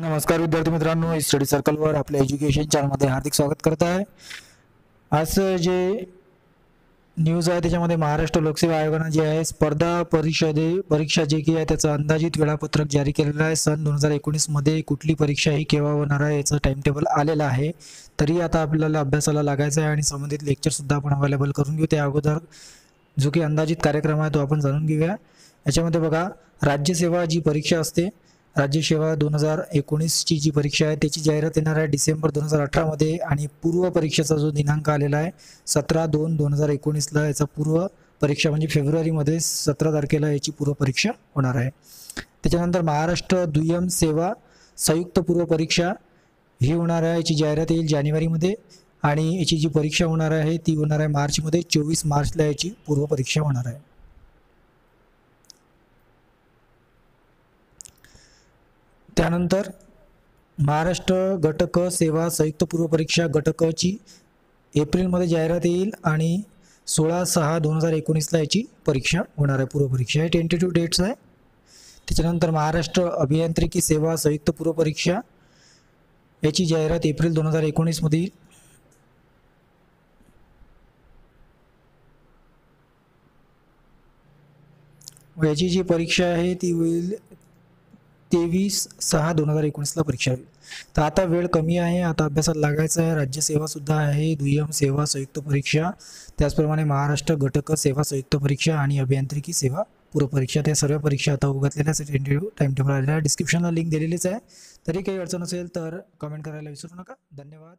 नमस्कार विद्यार्थी मित्रांनो. स्टडी सर्कलवर आपल्या एज्युकेशन चॅनलमध्ये हार्दिक स्वागत करत आहे. आज जे न्यूज आहे त्याच्यामध्ये महाराष्ट्र लोकसेवा आयोगानं जे आहे स्पर्धा परिषदे परीक्षा जे की आहे त्याचं अंदाजित वेळापत्रक जारी केलेलं आहे. सन दोन हजार एकोणीसमध्ये कुठली परीक्षा ही केव्हा होणार आहे याचं टाइम टेबल आलेलं आहे. तरी आता आपल्याला अभ्यासाला लागायचं आहे आणि संबंधित लेक्चरसुद्धा आपण अवेलेबल करून घेऊ. त्या अगोदर जो की अंदाजित कार्यक्रम आहे तो आपण जाणून घेऊया. याच्यामध्ये बघा राज्यसेवा जी परीक्षा असते राज्यसेवा दोन हजार एकोणीसची जी परीक्षा आहे त्याची जाहिरात येणार आहे डिसेंबर दोन हजार अठरामध्ये आणि पूर्व परीक्षेचा जो दिनांक आलेला आहे सतरा दोन दोन हजार एकोणीसला याचा पूर्व परीक्षा म्हणजे फेब्रुवारीमध्ये सतरा तारखेला याची पूर्व परीक्षा होणार आहे. त्याच्यानंतर महाराष्ट्र दुय्यम सेवा संयुक्त पूर्व परीक्षा ही होणार आहे याची जाहिरात येईल जानेवारीमध्ये आणि याची जी परीक्षा होणार आहे ती होणार आहे मार्चमध्ये चोवीस मार्चला याची पूर्व परीक्षा होणार आहे. त्यानंतर महाराष्ट्र घटक सेवा संयुक्त पूर्व परीक्षा घटकची एप्रिलमध्ये जाहिरात येईल आणि सोळा सहा दोन हजार एकोणीसला याची परीक्षा होणार आहे. पूर्वपरीक्षा हे हे टेंटेटिव्ह डेट्स आहे. त्याच्यानंतर महाराष्ट्र अभियांत्रिकी सेवा संयुक्त पूर्वपरीक्षा याची जाहिरात एप्रिल दोन हजार एकोणीसमध्ये येईल. याची जी परीक्षा आहे ती होईल तेवीस सहा दोन हजार एकोणीसला परीक्षा होईल. तर आता वेळ कमी आहे आता अभ्यासात लागायचं आहे राज्यसेवासुद्धा आहे दुय्यम सेवा संयुक्त परीक्षा त्याचप्रमाणे महाराष्ट्र घटक सेवा संयुक्त परीक्षा आणि अभियांत्रिकी सेवा पूर्व परीक्षा त्या सर्व परीक्षा आता उघडलेल्याच टाइम टेबल आलेला डिस्क्रिप्शनला लिंक दिलेलीच आहे. तरी काही अडचण असेल तर कमेंट करायला विसरू नका. धन्यवाद.